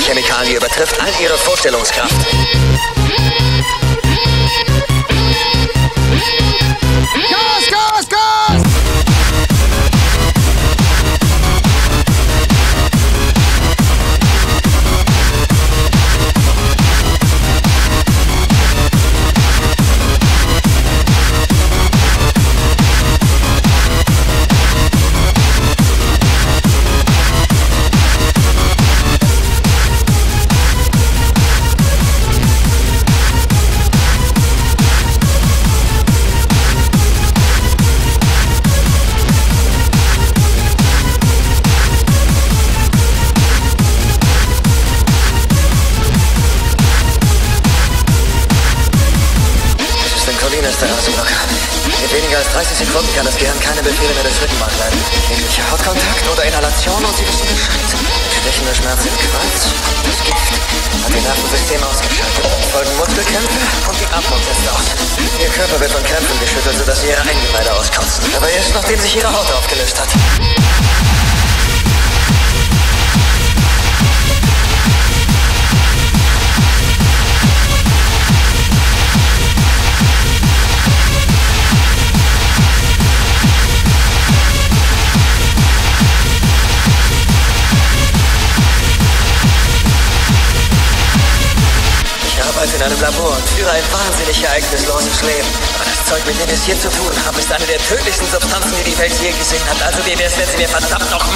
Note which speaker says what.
Speaker 1: Chemikalie übertrifft all Ihre Vorstellungskraft. Als 30 Sekunden kann das Gehirn keine Befehle mehr des Rückenmark leiten. Jeglicher Hautkontakt oder Inhalation und Sie wissen Bescheid. Stechender Schmerz im Kreuz, das Gift hat Ihr Nervensystem ausgeschaltet. Folgen Muskelkrämpfe und die Atmung setzt aus. Ihr Körper wird von Krämpfen geschüttelt, sodass Sie Ihre Eingeweide auskotzen. Aber erst nachdem sich Ihre Haut aufgelöst hat. Einem Labor und führe ein wahnsinnig ereignisloses Leben. Aber das Zeug, mit dem wir es hier zu tun haben, ist eine der tödlichsten Substanzen, die die Welt je gesehen hat. Also wie wär's, wenn Sie mir verdammt nochmal